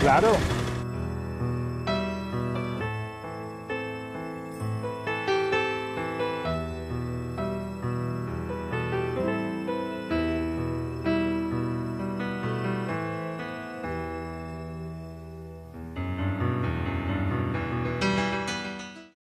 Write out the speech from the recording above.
Claro.